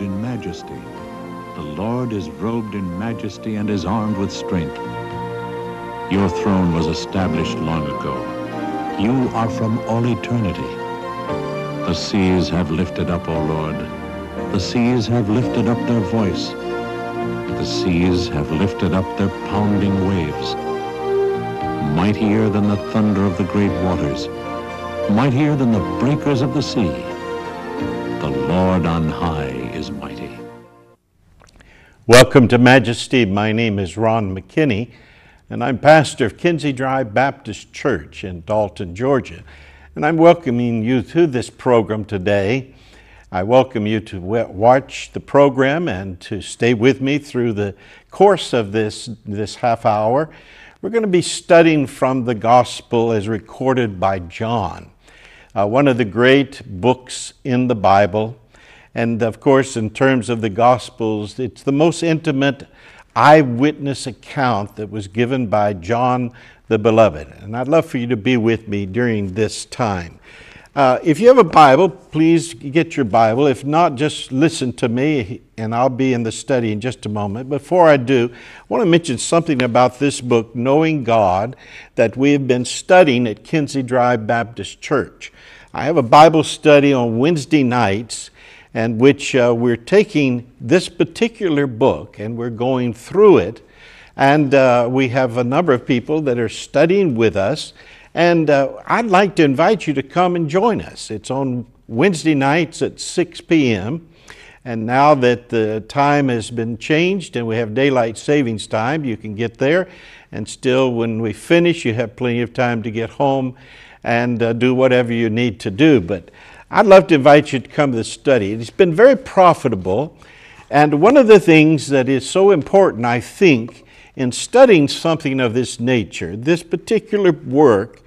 robed in majesty. The Lord is robed in majesty and is armed with strength. Your throne was established long ago. You are from all eternity. The seas have lifted up, O Lord. The seas have lifted up their voice. The seas have lifted up their pounding waves. Mightier than the thunder of the great waters, mightier than the breakers of the sea. The Lord on high. Welcome to Majesty. My name is Ron McKinney, and I'm pastor of Kinsey Drive Baptist Church in Dalton, Georgia. And I'm welcoming you to this program today. I welcome you to watch the program and to stay with me through the course of this, this half hour. We're going to be studying from the Gospel as recorded by John, uh, one of the great books in the Bible. And of course, in terms of the Gospels, it's the most intimate eyewitness account that was given by John the Beloved. And I'd love for you to be with me during this time. Uh, if you have a Bible, please get your Bible. If not, just listen to me, and I'll be in the study in just a moment. Before I do, I want to mention something about this book, Knowing God, that we have been studying at Kinsey Drive Baptist Church. I have a Bible study on Wednesday nights, and which uh, we're taking this particular book and we're going through it. And uh, we have a number of people that are studying with us. And uh, I'd like to invite you to come and join us. It's on Wednesday nights at 6 p.m. And now that the time has been changed and we have daylight savings time, you can get there. And still, when we finish, you have plenty of time to get home and uh, do whatever you need to do. But I'd love to invite you to come to the study. It's been very profitable. And one of the things that is so important, I think, in studying something of this nature, this particular work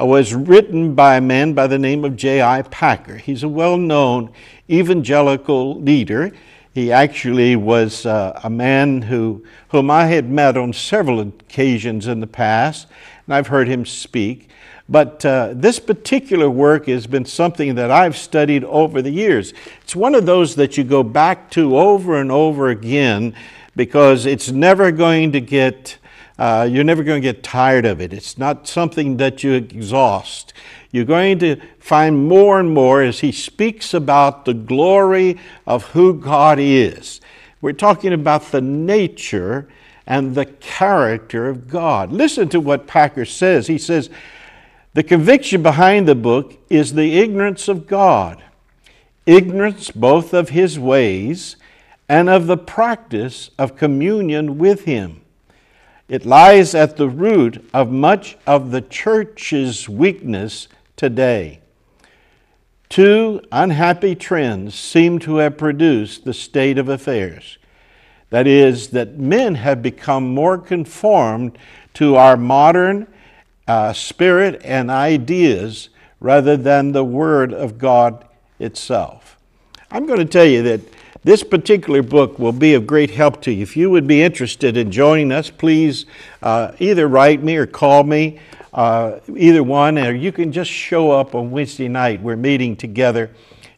uh, was written by a man by the name of J.I. Packer. He's a well known evangelical leader. He actually was uh, a man who, whom I had met on several occasions in the past, and I've heard him speak. But uh, this particular work has been something that I've studied over the years. It's one of those that you go back to over and over again because it's never going to get, uh, you're never going to get tired of it. It's not something that you exhaust. You're going to find more and more as he speaks about the glory of who God is. We're talking about the nature and the character of God. Listen to what Packer says. He says, The conviction behind the book is the ignorance of God, ignorance both of his ways and of the practice of communion with Him. It lies at the root of much of the church's weakness today. Two unhappy trends seem to have produced the state of affairs. That is, that men have become more conformed to our modern uh, spirit and ideas rather than the Word of God itself. I'm going to tell you that this particular book will be of great help to you. If you would be interested in joining us, please uh, either write me or call me, uh, either one, or you can just show up on Wednesday night. We're meeting together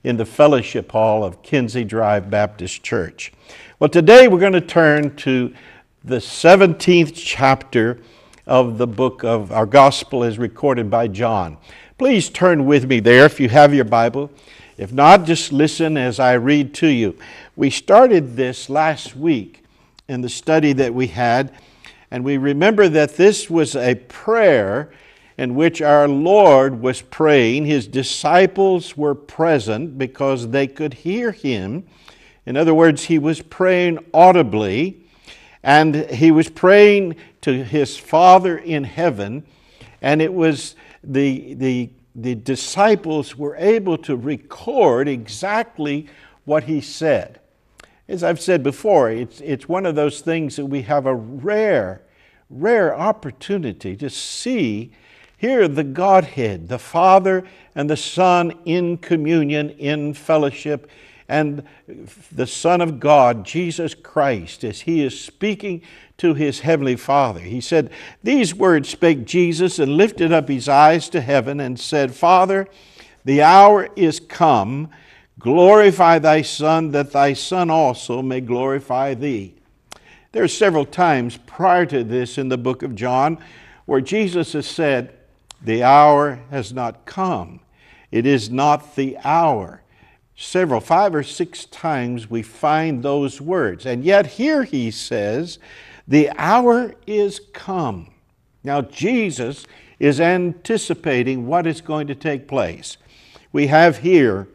in the fellowship hall of Kinsey Drive Baptist Church. Well, today we're going to turn to the 17th chapter of the book of our gospel as recorded by John. Please turn with me there if you have your Bible. If not, just listen as I read to you. We started this last week in the study that we had, and we remember that this was a prayer in which our Lord was praying. His disciples were present because they could hear him. In other words, he was praying audibly, and he was praying to his Father in heaven, and it was the, the the disciples were able to record exactly what he said. As I've said before, it's, it's one of those things that we have a rare, rare opportunity to see here the Godhead, the Father and the Son in communion, in fellowship, and the Son of God, Jesus Christ, as he is speaking to his heavenly Father. He said, These words spake Jesus and lifted up his eyes to heaven and said, Father, the hour is come. Glorify thy Son, that thy Son also may glorify thee. There are several times prior to this in the book of John where Jesus has said, The hour has not come. It is not the hour. Several, five or six times we find those words. And yet here he says, The hour is come. Now, Jesus is anticipating what is going to take place. We have here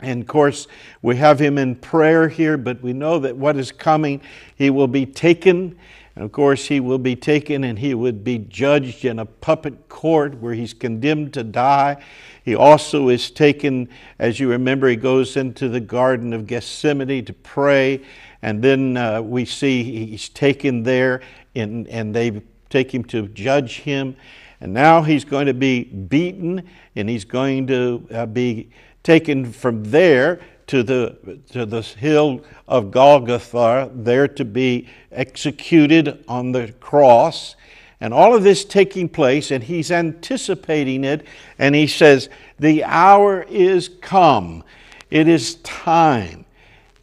and of course, we have him in prayer here, but we know that what is coming, he will be taken. And of course, he will be taken and he would be judged in a puppet court where he's condemned to die. He also is taken, as you remember, he goes into the Garden of Gethsemane to pray. And then uh, we see he's taken there in, and they take him to judge him. And now he's going to be beaten and he's going to uh, be taken from there to the, to the hill of Golgotha, there to be executed on the cross. And all of this taking place, and he's anticipating it, and he says, The hour is come. It is time.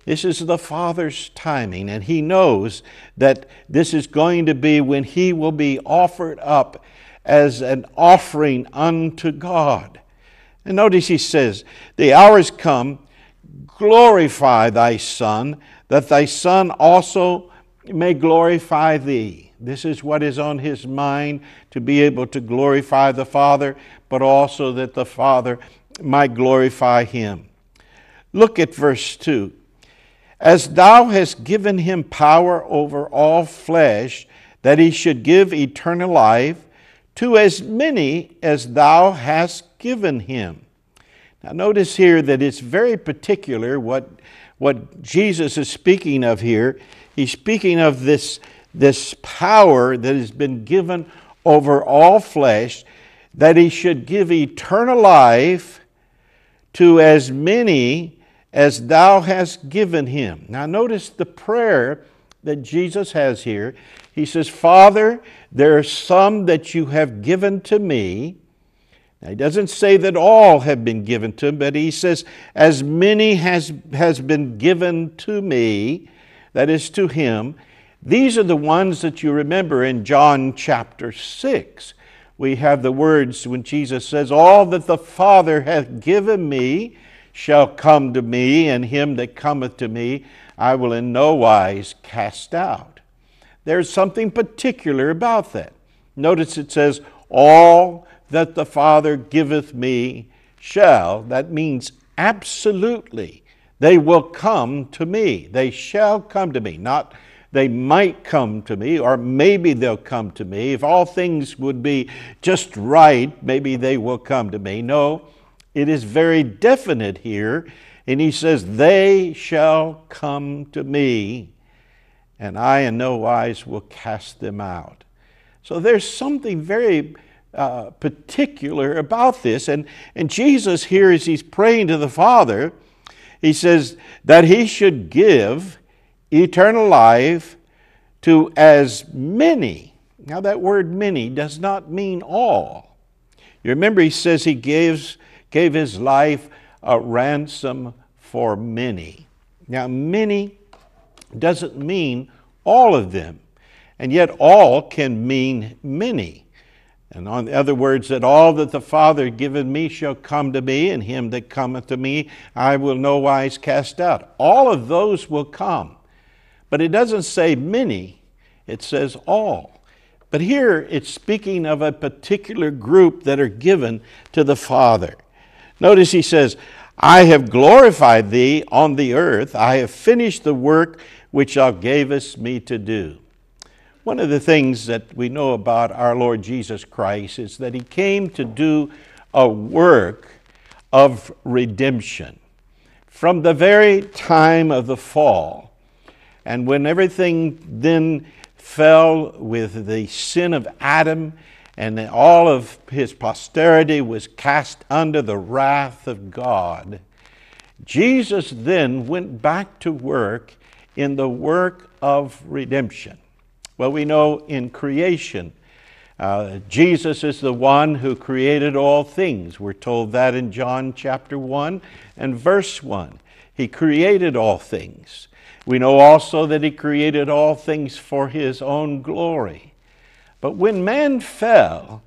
This is the Father's timing, and He knows that this is going to be when He will be offered up as an offering unto God. And notice he says, The hour is come, glorify thy Son, that thy Son also may glorify thee. This is what is on his mind to be able to glorify the Father, but also that the Father might glorify him. Look at verse 2. As thou hast given him power over all flesh, that he should give eternal life to as many as thou hast given him. Now, notice here that it's very particular what, what Jesus is speaking of here. He's speaking of this, this power that has been given over all flesh, that he should give eternal life to as many as thou hast given him. Now, notice the prayer that Jesus has here. He says, Father, there are some that you have given to me now, he doesn't say that all have been given to him, but he says, as many has, has been given to me, that is to him. These are the ones that you remember in John chapter 6. We have the words when Jesus says, All that the Father hath given me shall come to me, and him that cometh to me I will in no wise cast out. There's something particular about that. Notice it says, All that the Father giveth me shall, that means absolutely, they will come to me. They shall come to me. Not they might come to me, or maybe they'll come to me. If all things would be just right, maybe they will come to me. No, it is very definite here. And he says, They shall come to me, and I in no wise will cast them out. So there's something very uh, particular about this. And, and Jesus, here as he's praying to the Father, he says that he should give eternal life to as many. Now, that word many does not mean all. You remember, he says he gives, gave his life a ransom for many. Now, many doesn't mean all of them, and yet all can mean many. And on other words, that all that the Father given me shall come to me, and him that cometh to me I will no wise cast out. All of those will come. But it doesn't say many, it says all. But here it's speaking of a particular group that are given to the Father. Notice he says, I have glorified thee on the earth, I have finished the work which thou gavest me to do. One of the things that we know about our Lord Jesus Christ is that He came to do a work of redemption. From the very time of the fall, and when everything then fell with the sin of Adam, and all of his posterity was cast under the wrath of God, Jesus then went back to work in the work of redemption. Well, we know in creation, Uh, Jesus is the one who created all things. We're told that in John chapter 1 and verse 1. He created all things. We know also that He created all things for His own glory. But when man fell,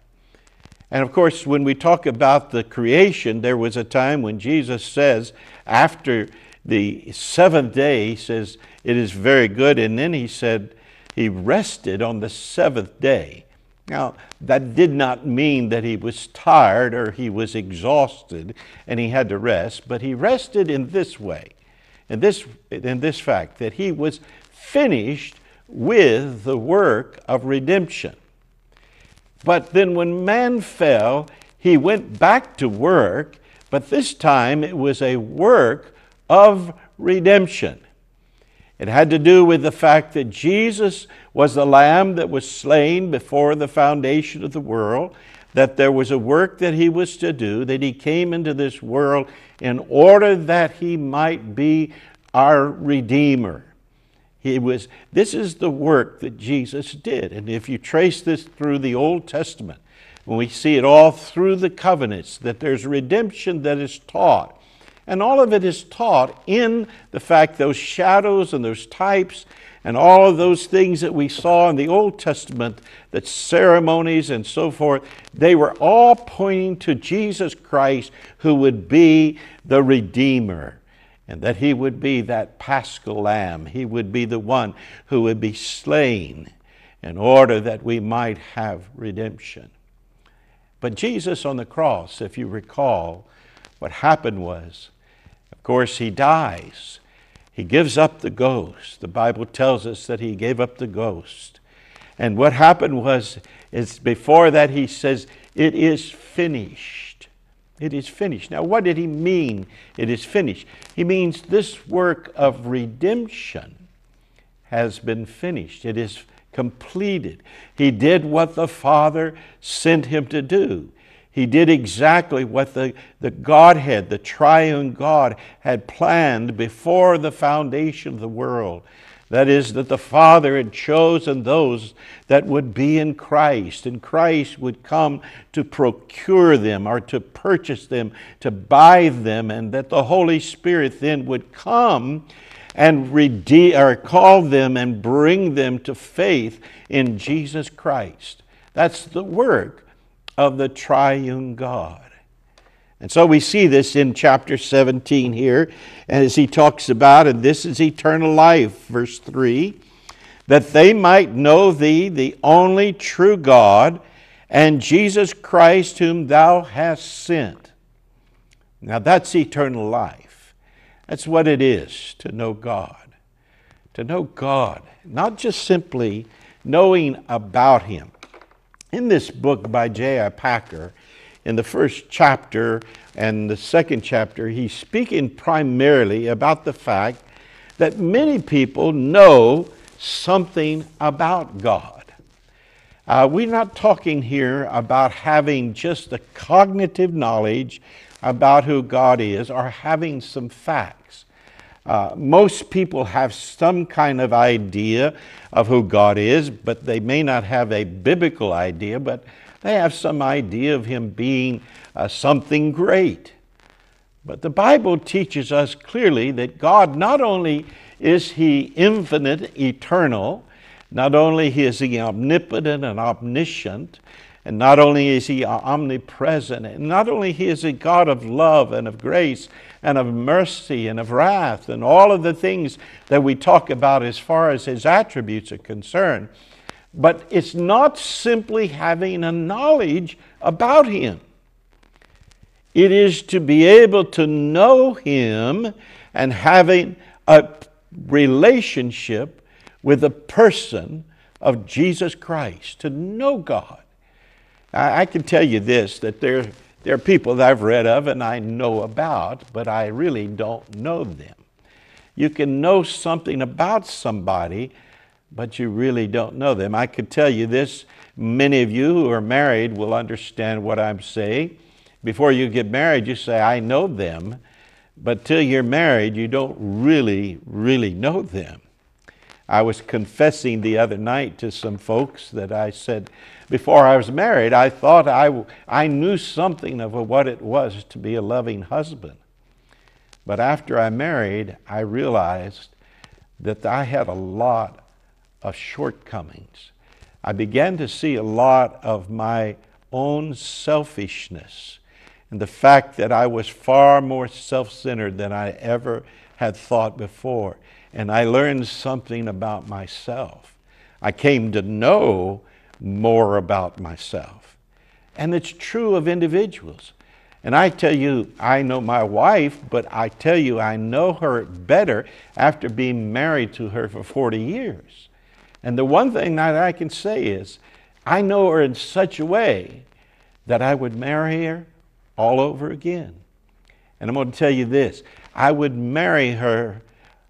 and of course, when we talk about the creation, there was a time when Jesus says, after the seventh day, he says, It is very good. And then he said, He rested on the seventh day. Now, that did not mean that he was tired or he was exhausted and he had to rest, but he rested in this way, in this, in this fact, that he was finished with the work of redemption. But then when man fell, he went back to work, but this time it was a work of redemption. It had to do with the fact that Jesus was the lamb that was slain before the foundation of the world, that there was a work that he was to do, that he came into this world in order that he might be our Redeemer. He was, this is the work that Jesus did. And if you trace this through the Old Testament, when we see it all through the covenants, that there's redemption that is taught and all of it is taught in the fact those shadows and those types and all of those things that we saw in the Old Testament, that ceremonies and so forth, they were all pointing to Jesus Christ who would be the Redeemer and that he would be that paschal lamb. He would be the one who would be slain in order that we might have redemption. But Jesus on the cross, if you recall, what happened was course, he dies. He gives up the ghost. The Bible tells us that he gave up the ghost. And what happened was, is before that he says, It is finished. It is finished. Now, what did he mean, it is finished? He means this work of redemption has been finished. It is completed. He did what the Father sent him to do. He did exactly what the, the Godhead, the triune God, had planned before the foundation of the world. That is, that the Father had chosen those that would be in Christ, and Christ would come to procure them or to purchase them, to buy them, and that the Holy Spirit then would come and redeem, or call them and bring them to faith in Jesus Christ. That's the work of the triune God. And so we see this in chapter 17 here, and as he talks about, and this is eternal life, verse 3, that they might know thee, the only true God, and Jesus Christ, whom thou hast sent. Now that's eternal life. That's what it is to know God. To know God, not just simply knowing about Him, in this book by J.I. Packer, in the first chapter and the second chapter, he's speaking primarily about the fact that many people know something about God. Uh, we're not talking here about having just the cognitive knowledge about who God is or having some facts. Uh, most people have some kind of idea of who God is, but they may not have a biblical idea, but they have some idea of Him being uh, something great. But the Bible teaches us clearly that God not only is He infinite, eternal, not only is He omnipotent and omniscient, and not only is He omnipresent, and not only He is a God of love and of grace and of mercy and of wrath and all of the things that we talk about as far as His attributes are concerned, but it's not simply having a knowledge about Him. It is to be able to know Him and having a relationship with the person of Jesus Christ, to know God. I, I can tell you this that there, there are people that I've read of and I know about, but I really don't know them. You can know something about somebody, but you really don't know them. I could tell you this many of you who are married will understand what I'm saying. Before you get married, you say, I know them, but till you're married, you don't really, really know them. I was confessing the other night to some folks that I said, before I was married, I thought I, I knew something of what it was to be a loving husband. But after I married, I realized that I had a lot of shortcomings. I began to see a lot of my own selfishness and the fact that I was far more self centered than I ever had thought before. And I learned something about myself. I came to know more about myself. And it's true of individuals. And I tell you, I know my wife, but I tell you, I know her better after being married to her for 40 years. And the one thing that I can say is, I know her in such a way that I would marry her all over again. And I'm going to tell you this I would marry her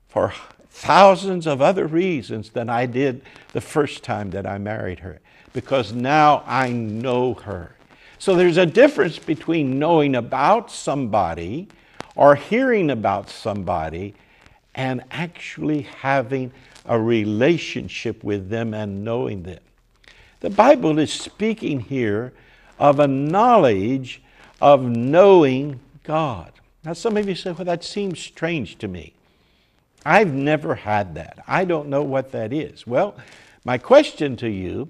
for thousands of other reasons than I did the first time that I married her, because now I know her. So there's a difference between knowing about somebody or hearing about somebody and actually having a relationship with them and knowing them. The Bible is speaking here of a knowledge of knowing God. Now, some of you say, well, that seems strange to me. I've never had that. I don't know what that is. Well, my question to you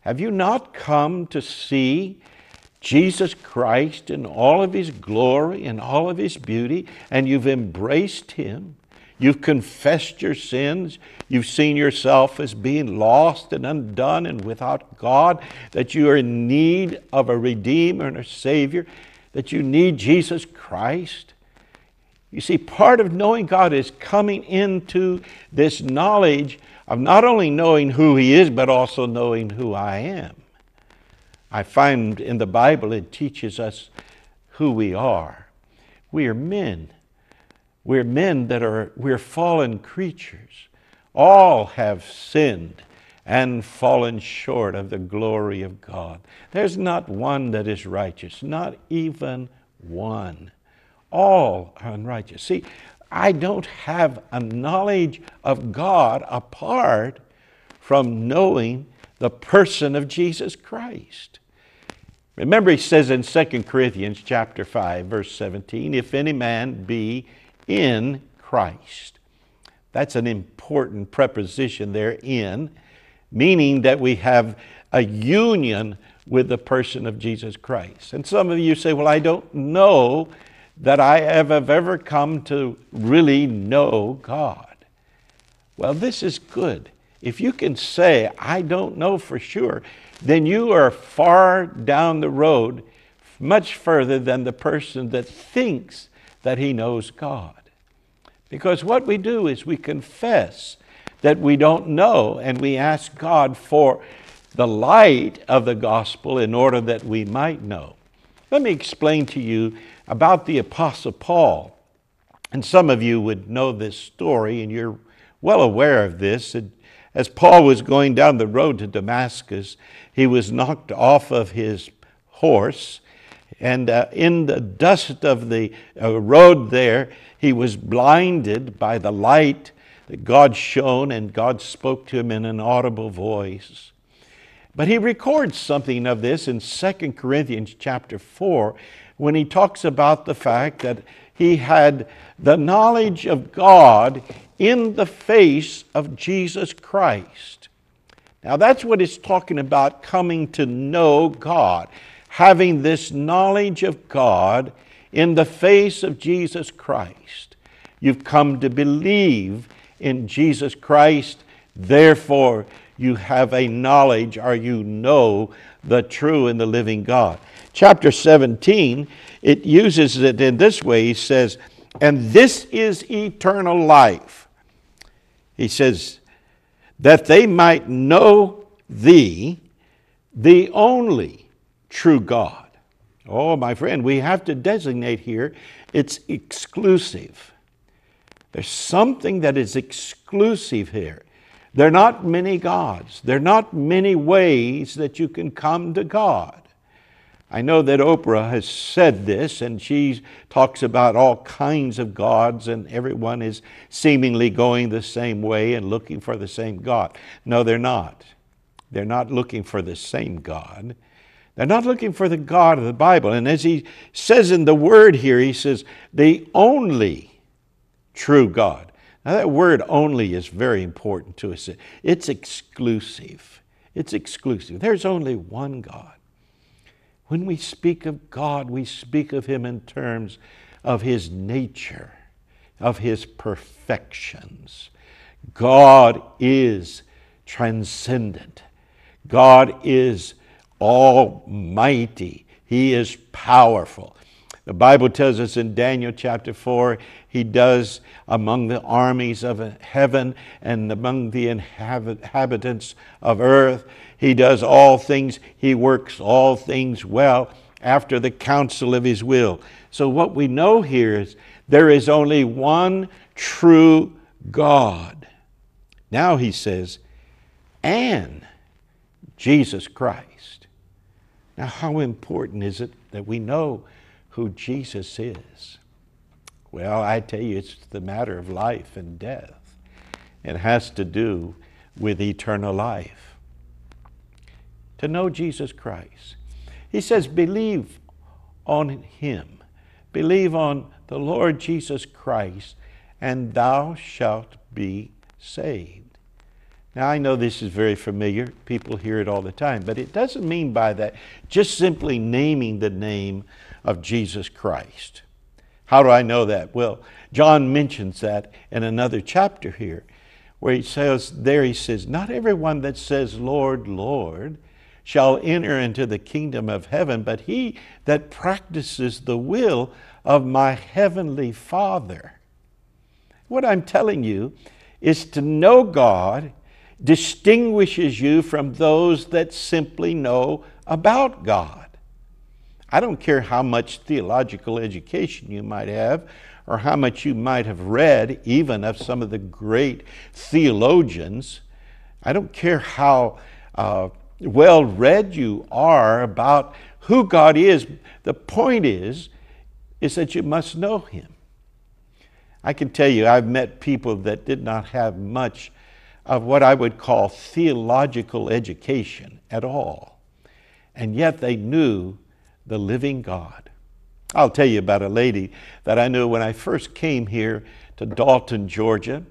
have you not come to see Jesus Christ in all of His glory and all of His beauty, and you've embraced Him? You've confessed your sins. You've seen yourself as being lost and undone and without God, that you are in need of a Redeemer and a Savior, that you need Jesus Christ. You see, part of knowing God is coming into this knowledge of not only knowing who He is, but also knowing who I am. I find in the Bible it teaches us who we are. We are men. We're men that are, we're fallen creatures. All have sinned and fallen short of the glory of God. There's not one that is righteous, not even one. All unrighteous. See, I don't have a knowledge of God apart from knowing the person of Jesus Christ. Remember, he says in 2 Corinthians chapter 5, verse 17, if any man be in Christ. That's an important preposition there, in, meaning that we have a union with the person of Jesus Christ. And some of you say, well, I don't know that I have ever come to really know God. Well, this is good. If you can say, I don't know for sure, then you are far down the road, much further than the person that thinks that he knows God. Because what we do is we confess that we don't know and we ask God for the light of the gospel in order that we might know. Let me explain to you about the Apostle Paul. And some of you would know this story, and you're well aware of this. As Paul was going down the road to Damascus, he was knocked off of his horse, and uh, in the dust of the uh, road there, he was blinded by the light that God shone, and God spoke to him in an audible voice. But he records something of this in 2 Corinthians chapter 4 when he talks about the fact that he had the knowledge of God in the face of Jesus Christ. Now, that's what it's talking about coming to know God, having this knowledge of God in the face of Jesus Christ. You've come to believe in Jesus Christ, therefore, you have a knowledge or you know the true and the living God. Chapter 17, it uses it in this way. He says, And this is eternal life. He says, that they might know thee, the only true God. Oh, my friend, we have to designate here it's exclusive. There's something that is exclusive here. There are not many gods. There are not many ways that you can come to God. I know that Oprah has said this, and she talks about all kinds of gods, and everyone is seemingly going the same way and looking for the same God. No, they're not. They're not looking for the same God. They're not looking for the God of the Bible. And as he says in the word here, he says, the only true God. Now, that word only is very important to us. It's exclusive. It's exclusive. There's only one God. When we speak of God, we speak of Him in terms of His nature, of His perfections. God is transcendent. God is almighty. He is powerful. The Bible tells us in Daniel chapter 4, he does among the armies of heaven and among the inhabitants of earth. He does all things, he works all things well after the counsel of his will. So, what we know here is there is only one true God. Now he says, and Jesus Christ. Now, how important is it that we know who Jesus is? Well, I tell you, it's the matter of life and death. It has to do with eternal life. To know Jesus Christ. He says, believe on Him, believe on the Lord Jesus Christ, and thou shalt be saved. Now, I know this is very familiar. People hear it all the time, but it doesn't mean by that just simply naming the name of Jesus Christ. How do I know that? Well, John mentions that in another chapter here, where he says, there he says, Not everyone that says, Lord, Lord, shall enter into the kingdom of heaven, but he that practices the will of my heavenly Father. What I'm telling you is to know God distinguishes you from those that simply know about God. I don't care how much theological education you might have or how much you might have read, even of some of the great theologians. I don't care how uh, well read you are about who God is. The point is, is that you must know Him. I can tell you, I've met people that did not have much of what I would call theological education at all, and yet they knew the living God. I'll tell you about a lady that I knew when I first came here to Dalton, Georgia.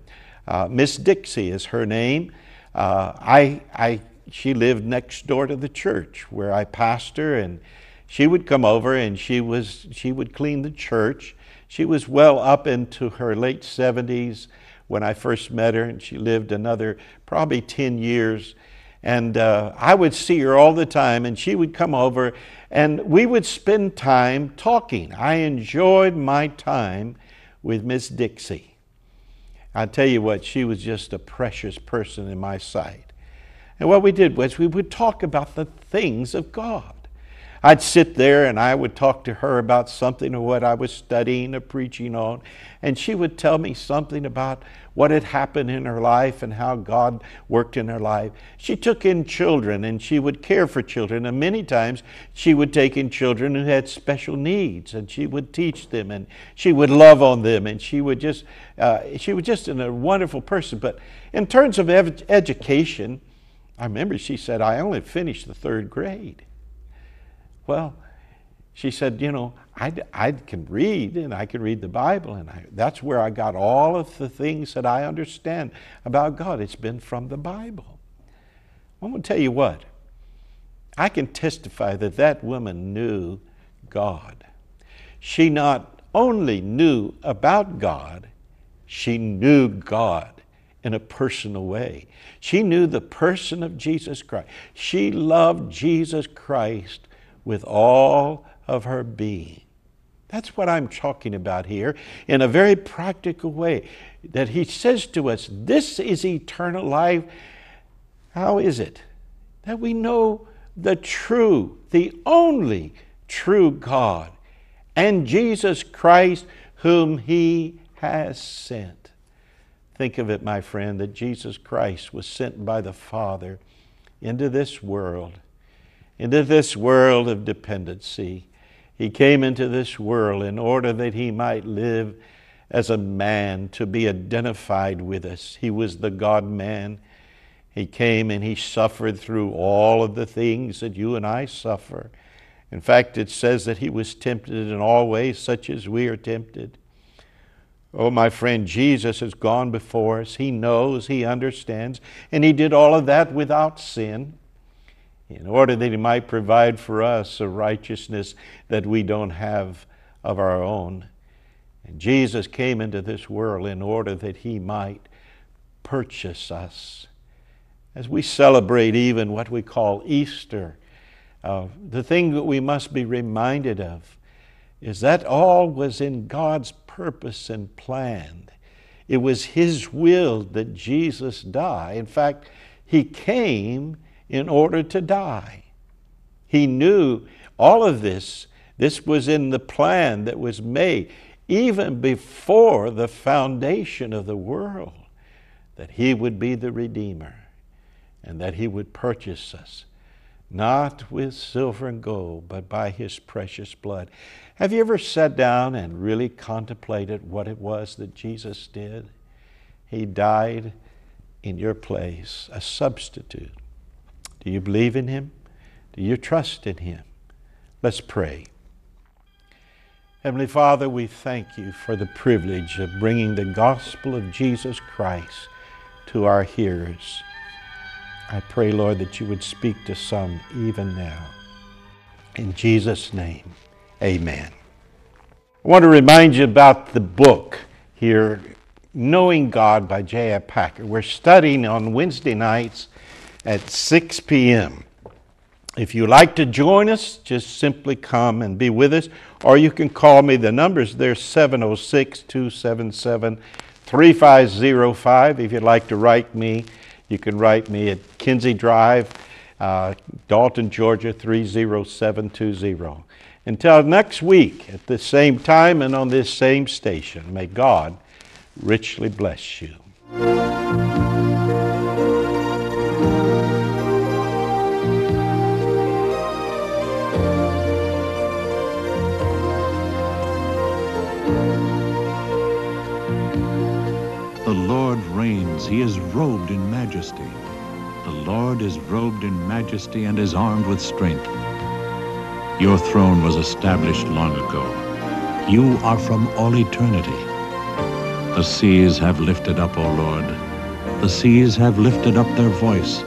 Uh, Miss Dixie is her name. Uh, I, I, she lived next door to the church where I pastor, and she would come over and she, was, she would clean the church. She was well up into her late 70s when I first met her, and she lived another probably 10 years. And uh, I would see her all the time, and she would come over, and we would spend time talking. I enjoyed my time with Miss Dixie. I tell you what, she was just a precious person in my sight. And what we did was we would talk about the things of God. I'd sit there and I would talk to her about something or what I was studying or preaching on, and she would tell me something about what had happened in her life and how God worked in her life. She took in children and she would care for children, and many times she would take in children who had special needs, and she would teach them, and she would love on them, and she would just uh, she was just a wonderful person. But in terms of ev- education, I remember she said, "I only finished the third grade." Well, she said, you know, I, I can read and I can read the Bible, and I, that's where I got all of the things that I understand about God. It's been from the Bible. I'm going to tell you what, I can testify that that woman knew God. She not only knew about God, she knew God in a personal way. She knew the person of Jesus Christ. She loved Jesus Christ with all of her being. That's what I'm talking about here in a very practical way. That he says to us, This is eternal life. How is it? That we know the true, the only true God, and Jesus Christ, whom he has sent. Think of it, my friend, that Jesus Christ was sent by the Father into this world into this world of dependency. He came into this world in order that he might live as a man to be identified with us. He was the God man. He came and he suffered through all of the things that you and I suffer. In fact, it says that he was tempted in all ways, such as we are tempted. Oh, my friend, Jesus has gone before us. He knows, He understands, and He did all of that without sin in order that He might provide for us a righteousness that we don't have of our own. And Jesus came into this world in order that He might purchase us. As we celebrate even what we call Easter, uh, the thing that we must be reminded of is that all was in God's purpose and plan. It was His will that Jesus die. In fact, He came in order to die. He knew all of this. This was in the plan that was made even before the foundation of the world that He would be the Redeemer and that He would purchase us not with silver and gold, but by his precious blood. Have you ever sat down and really contemplated what it was that Jesus did? He died in your place, a substitute. Do you believe in him? Do you trust in him? Let's pray. Heavenly Father, we thank you for the privilege of bringing the gospel of Jesus Christ to our hearers. I pray, Lord, that you would speak to some even now. In Jesus' name, amen. I want to remind you about the book here, Knowing God by J.I. Packer. We're studying on Wednesday nights at 6 p.m. If you like to join us, just simply come and be with us, or you can call me. The numbers there 706 277 3505 if you'd like to write me you can write me at Kinsey Drive, uh, Dalton, Georgia 30720. Until next week at the same time and on this same station, may God richly bless you. He is robed in majesty. The Lord is robed in majesty and is armed with strength. Your throne was established long ago. You are from all eternity. The seas have lifted up, O Lord. The seas have lifted up their voice.